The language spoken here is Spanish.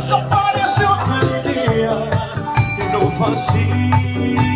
desapareció aquel día y no fue así.